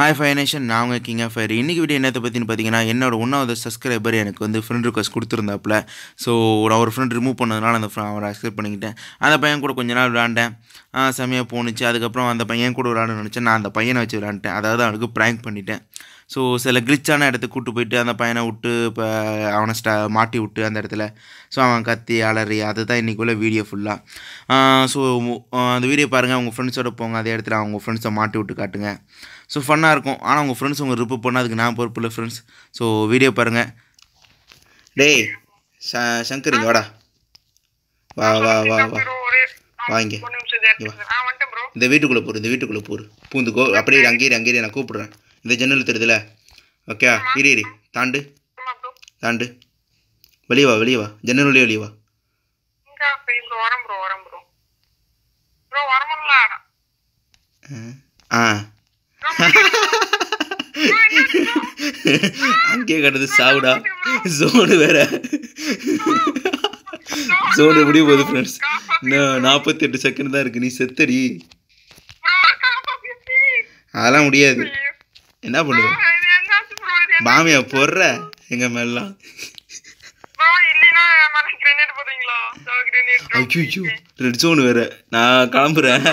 Hi ஃபைனேஷன் நான் உங்கள் கிங் ஆஃப் ஃபயர் இன்றைக்கி வீடியோ என்னத்தை பற்றினு பார்த்தீங்கன்னா என்னோட ஒன்றாவது சப்ஸ்கிரைபர் எனக்கு வந்து ஃப்ரெண்ட் ரிக்வஸ்ட் கொடுத்துருந்தாப்புல. ஸோ நான் ஒரு ஃப்ரெண்ட் ரிமூவ் பண்ணதுனால அந்த அவரை அக்செப்ட் பண்ணிக்கிட்டேன். அந்த பையன் கூட கொஞ்ச நாள் விளாண்டேன் செம்மையாக போணுச்சு. அதுக்கப்புறம் அந்த பையன் கூட விளாட நினச்சேன். நான் அந்த பையனை வச்சு விளாண்டேன் அதாவது அவனுக்கு ப்ராங்க் பண்ணிட்டேன். ஸோ சில கிளிச்சான இடத்துக்கு கூட்டு போயிட்டு அந்த பையனை விட்டு இப்போ அவனை ஸ்டா மாட்டி விட்டு அந்த இடத்துல. ஸோ அவன் கத்தி அலறி அதுதான் இன்றைக்கி உள்ள வீடியோ ஃபுல்லாக ஸோ அந்த வீடியோ பாருங்கள் உங்கள் ஃப்ரெண்ட்ஸோட போங்க. அதே இடத்துல அவங்க ஃப்ரெண்ட்ஸை மாட்டி விட்டு காட்டுங்க. ஸோ ஃபன்னாக இருக்கும். ஆனால் உங்கள் ஃப்ரெண்ட்ஸ் உங்கள் ரிப்பு பண்ணால் அதுக்கு நான் பொறுப்பு இல்லை ஃப்ரெண்ட்ஸ் ஸோ வீடியோ பாருங்கள் டேய் ச சங்கர் இங்கே வாடா. வா வா வா வா. வாங்க வா. இந்த வீட்டுக்குள்ளே போரு இந்த வீட்டுக்குள்ளே போரு பூந்துக்கோ அப்படியே அங்கேயே இரு, அங்கேயே நான் கூப்பிட்றேன். இந்த ஜன்னல் தெரியுதுல? ஓகே இரு இரு. தாண்டு. தாண்டு. வெளியே வா வெளியே வா. ஜன்னல் வெளியே வெளியே வா. ஆ. அங்கேயே கிடந்து சாவுடா. ஜோனு வேற. ஜோனு முடிய போகுது ஃப்ரெண்ட்ஸ் இன்னும் நாற்பத்தி எட்டு செகண்ட் தான் இருக்கு. நீ செத்தடி. அதெல்லாம் முடியாது. என்ன பண்ணுவ? மாமியா போடுற எங்க மேலாம் ஐயோ ரெட் ஜோன் வேற. நான் கிளம்புறேன்.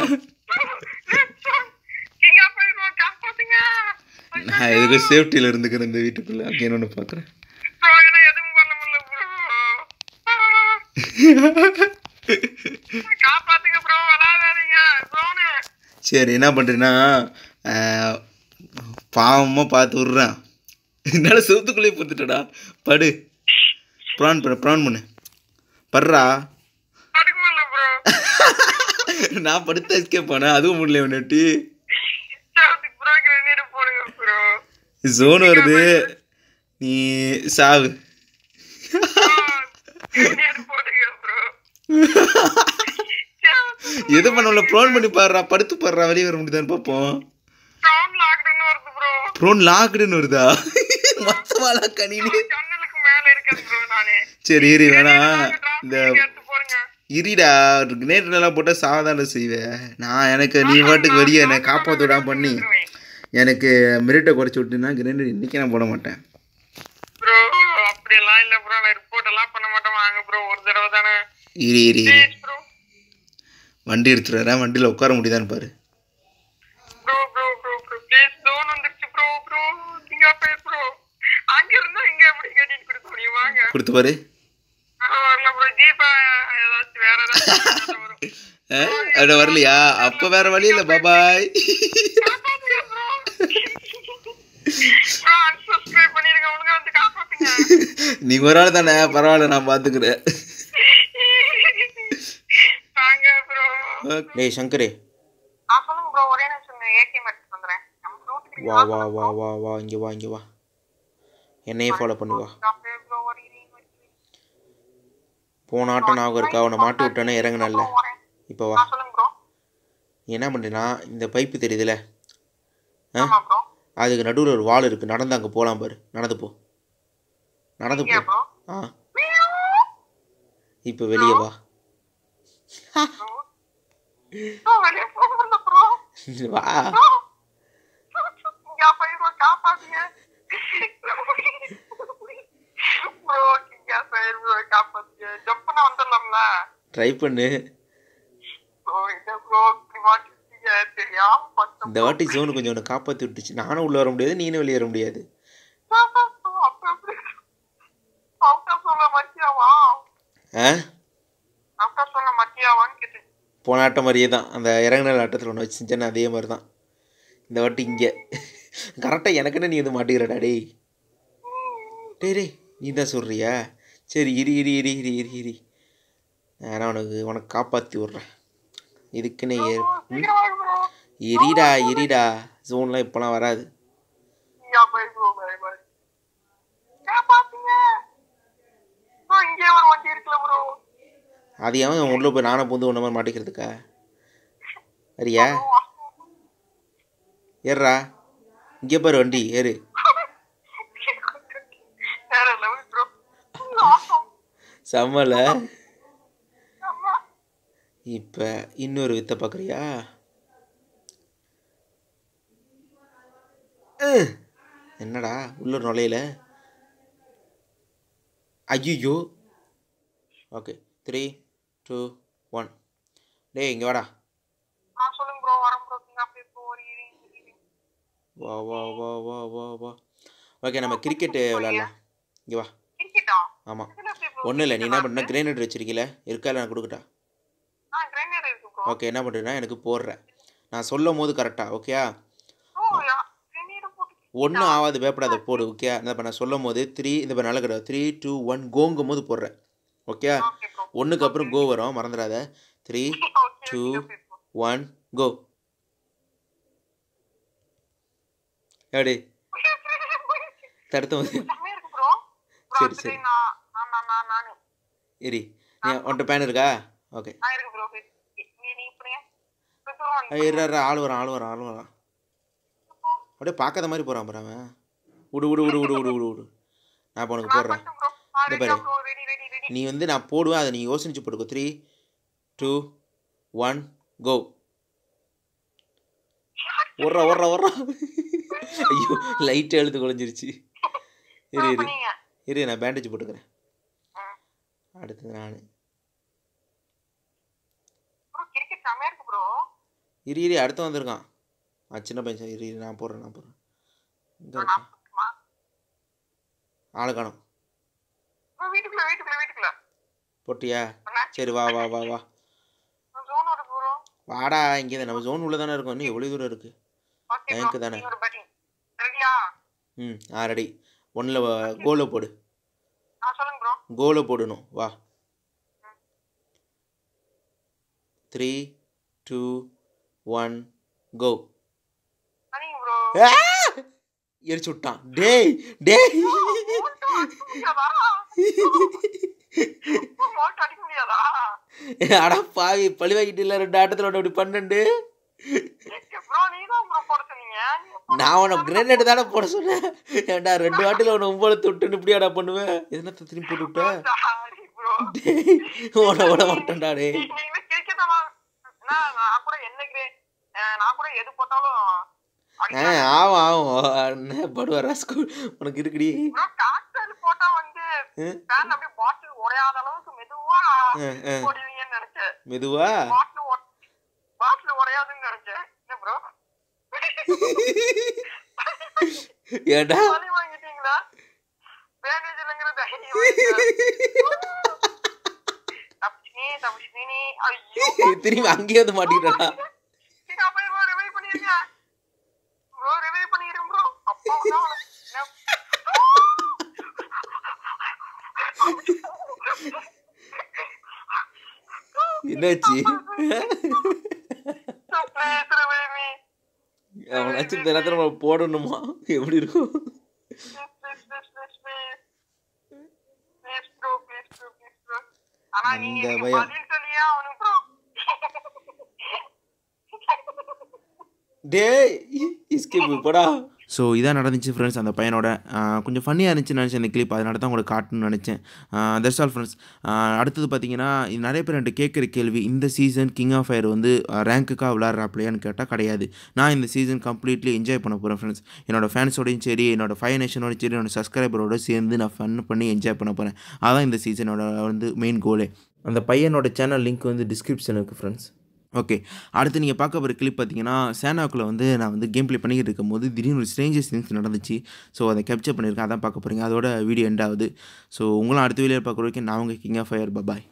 நான் எதுக்கு சேஃப்டியில் இருந்துக்கிறேன் இந்த வீட்டுக்குள்ள? அங்கே என்னொன்று பார்க்குறேன் சரி என்ன பண்ணுறேன்னா பாவமாக பார்த்து விட்றேன். என்னால் செவத்துக்குள்ளேயே பார்த்துட்டடா படு. ப்ரான் பண்ணு ப்ரான் பண்ணு. படுறா. நான் படுத்த எஸ்கேப் பண்ணேன். அதுவும் முடியல உன்னிட்டு சேவத்துக்கு ப்ரோ கிரேனேட் போடுங்க ப்ரோ ஜோன் வருது. நீ சாவு. எது பண்ணல ப்ரோன் பண்ணி பாடுறா படுத்து பாடுறா வெளியே வர முடியுதான்னு பார்ப்போம் ப்ரோன் லாக்குடுன்னு வருதா மொத்தமாலா கணினி. சரி இரு வேணா. இந்த இரிடா கிரேனேட்லாம் போட்டால் சாதாரண செய்வேன். நான் எனக்கு நீ பாட்டுக்கு வெளியே என்னை காப்பாற்ற விடாம பண்ணி. எனக்கு மிரிட்டை குறைச்சி விட்டுனா கிரேனேட் இன்றைக்கி நான் போட மாட்டேன். ப்ரோ அப்படியெல்லாம் இல்ல ப்ரோ நான் ரிப்போர்ட் எல்லாம் பண்ண மாட்டேன். வாங்க ப்ரோ ஒரு தடவை தானே. இரு இரு இரு. வண்டி எடுத்துடுறேன். வண்டியில் உட்கார முடியுதான்னு பாரு. கொடுத்து பாரு. அட வரலையா? அப்போ வேற வழி இல்லை. பாபாய் நீ ஒரு ஆள் தானே பரவாயில்ல நான் ப்ரோ டேய் சங்கரே. வா வா வா வா வா இங்கே வா இங்கே வா. என்னையே ஃபாலோ பண்ணி வா காப்பே ப்ரோ வரீங்க போன ஆட்டம் ஞாபகம் இருக்கா உன்னை மாட்டி விட்டானே இறங்குனல்ல இப்போ வா. என்ன பண்ணுறேன்னா இந்த பைப்பு தெரியுதுல? ஆ? ஆமா ப்ரோ அதுக்கு நடுவில் ஒரு வால் இருக்குது நடந்து அங்கே போகலாம் பாரு. நடந்து போ. நடந்து போ. ஆ. இப்போ வெளியே வா. வா. இங்க போய் ப்ரோ காப்பாத்துங்க ப்ரோ இங்க போய் ப்ரோ காப்பாத்துங்க ஜம்ப் பண்ண வந்துடலாம்ல ட்ரை பண்ணு ப்ரோ இந்த ப்ரோ இப்படி மாட்டிட்டீங்க தெரியாம பார்த்தேன் இந்த வாட்டி ஜோனு கொஞ்சம் உன்னை காப்பாற்றி விட்டுச்சு. நானும் உள்ளே வர முடியாது நீனும் வெளியே வர முடியாது. ஆ? போன ஆட்டம் மாதிரியே தான். அந்த இறங்குனல் ஆட்டத்தில் ஒன்று வச்சு அதே மாதிரி தான் இந்த வாட்டி இங்கே. கரெக்டாக எனக்குன்னு நீ வந்து மாட்டிக்கிறடா டேய் டே டேய் நீ தான் சொல்கிறியா சரி இரு இரு இரு இரு இரு இரு. நான் உனக்கு உனக்கு காப்பாற்றி விட்றேன். இதுக்குன்னு ஏ இரிடா இரிடா. ஜோன்லாம் இப்போலாம் வராது. அது ஏன் உள்ளே போய் நானும் பூந்து ஒன்ற மாதிரி மாட்டிக்கிறதுக்கா? சரியா ஏறுறா. இங்கே பாரு வண்டி ஏறு. செம்மல. இப்போ இன்னொரு வித்தை பார்க்குறியா? என்னடா உள்ள நுழையில? ஐயோ ஓகே த்ரீ டூ ஒன் டேய் இங்கே வாடா. வா வா வா வா வா வா. ஓகே நம்ம கிரிக்கெட்டு விளாட்லாம் இங்கே வா. ஆமாம் ஒன்றும் இல்லை நீ என்ன பண்ண கிரேனேட் வச்சிருக்கீல? இருக்கா இல்லை நான் கொடுக்கட்டா ஓகே என்ன பண்ணுறேன்னா எனக்கு போடுறேன் நான் சொல்லும் போது கரெக்டாக ஓகேயா ஓ யா கிரைண்டர் போட்டு ஒன்றும் ஆகாது வேப்படாத போடு ஓகே இந்த இப்போ நான் சொல்லும் போது த்ரீ இந்த இப்போ நல்ல கிடையாது த்ரீ டூ ஒன் கோங்கும் போது போடுறேன் ஓகே ஒன்றுக்கு அப்புறம் கோ வரும் மறந்துடாத. த்ரீ ப்ரோ ஒன் கோ எப்படி தடுத்த ப்ரோ சரி, சரி. சரி. நீ உன்ட்ட பேன் இருக்கா? ஓகே ஆள் வரான் ஆள் வரான் ஆள் வரான் அப்படியே பார்க்காத மாதிரி போகிறான் அவன். விடு விடு விடு விடு விடு விடு விடு. நான் இப்போ உனக்கு போடுறேன். இந்த பாரு. நீ வந்து நான் போடுவேன் அதை நீ யோசிச்சு போட்டுக்கோ. த்ரீ டூ ஒன் கோ ஓடுறா ஓடுறா ஓடுறா. ஐயோ லைட்டாக எழுத்து குழஞ்சிருச்சு. இரு இரு. இரு நான் பேண்டேஜ் போட்டுக்கிறேன். அடுத்தது நான். இரு இரு அடுத்து வந்திருக்கான். ஆ சின்ன பையன் இரு இரு நான் போடுறேன் நான் போடுறேன். நான் ஆளை காணோம். போட்டியா? சரி வா வா வா வா. வாடா இங்கே நம்ம ஜோன் உள்ள தானே இருக்கோம். இன்னும் எவ்வளோ தூரம் இருக்குது ப்ரோ தானே. ம் ஆ ரெடி ஒன்றில் கோலை போடு. கோலை போடணும். வா. த்ரீ டூ ஒன் கோ எரிச்சு விட்டான். டேய் டேய். அடா பாவி பழி வாங்கிட்டு இல்ல ரெண்டு ஆட்டத்தில் ஒன்று இப்படி பண்ணண்டு நான் உன கிரேனேட் தானே போட சொன்னேன். ஏண்டா ரெண்டு வாட்டில உன ஒன்பது தொட்டுன்னு இப்படியாடா பண்ணுவேன் என்ன திரும்பி போட்டு விட்டேன் உன விட மாட்டேன்டா டேய். ஆ ஆகும் ஆகும் என்ன படுவாரா ஸ்கூல் உனக்கு இருக்குடி. காக்டெயில் போட்டா வந்து அப்படியே பாட்டில் உடையாத அளவுக்கு மெதுவா. போடுவீங்கன்னு நினைச்சேன். மெதுவா? பாட்டில் பாட்டில் உடையாதுன்னு நினைச்சேன். என்ன ப்ரோ ஏடா? வலி வாங்கிட்டீங்களா? பேண்டேஜ் இல்லைங்கிற தைரியம் தப்பிச்சினே தப்பிச்சினே ஐயோ. திரும்பி அங்கேயே வந்து மாட்டிக்கிட்டா என்னாச்சு அவனாச்சும் இந்த போடணுமா? எப்படி இருக்கும்? அந்த பயம் டேய் இஸ்கே போடா. ஸோ இதான் நடந்துச்சு ஃப்ரெண்ட்ஸ் அந்த பையனோட கொஞ்சம் ஃபன்னியாக இருந்துச்சுன்னு நினச்சேன் இந்த கிளிப் அதனால தான் உங்களுக்கு காட்டணும்னு நினச்சேன். தட்ஸ் ஆல் ஃப்ரெண்ட்ஸ் அடுத்தது பார்த்தீங்கன்னா இது நிறைய பேர் என்கிட்ட கேட்குற கேள்வி இந்த சீசன் கிங் ஆஃப் ஃபயர் வந்து ரேங்க்குக்காக விளாட்றாப்லையான்னு கேட்டால் கிடையாது. நான் இந்த சீசன் கம்ப்ளீட்லி என்ஜாய் பண்ண போகிறேன் ஃப்ரெண்ட்ஸ் என்னோட ஃபேன்ஸோடையும் சரி என்னோட ஃபைவ் நேஷனோடையும் சரி என்னோட சப்ஸ்கிரைபரோடு சேர்ந்து நான் ஃபன் பண்ணி என்ஜாய் பண்ண போகிறேன் அதான் இந்த சீசனோட வந்து மெயின் கோலே அந்த பையனோட சேனல் லிங்க் வந்து டிஸ்கிரிப்ஷன் இருக்குது ஃப்ரெண்ட்ஸ் ஓகே. அடுத்து நீங்கள் பார்க்க போகிற கிளிப் பார்த்தீங்கன்னா சேனாக்குள்ளே வந்து நான் வந்து கேம் ப்ளே பண்ணிக்கிட்டு இருக்கும்போது திடீர்னு ஒரு ஸ்ட்ரேஞ்சஸ் திங்ஸ் நடந்துச்சு. ஸோ அதை கேப்சர் பண்ணியிருக்கேன். அதான் பார்க்க போகிறீங்க அதோட வீடியோ எண்ட் ஆகுது. ஸோ உங்களும் அடுத்த வீடியோ பார்க்குற வரைக்கும் நான் உங்கள் கிங் ஆஃப் ஃபயர் பபாய்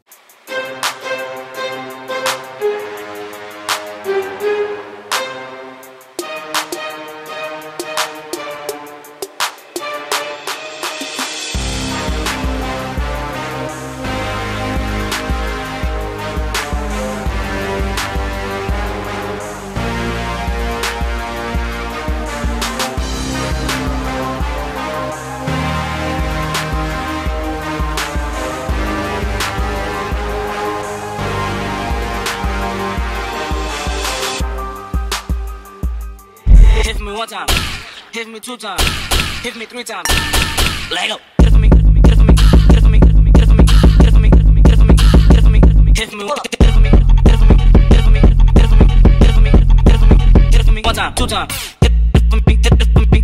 Me one hit me two times, hit me three times. Lego. Hit it for me, hit it for me, hit it for me, hit it for me, hit it for me, hit it for me, hit it for me, hit it for me, hit it for me, hit it for me, it for me, it for me, it for me, it for me, it for me, it for me, it for me, it for me, it for me, one time, two times. Hit it for me, hit it for me.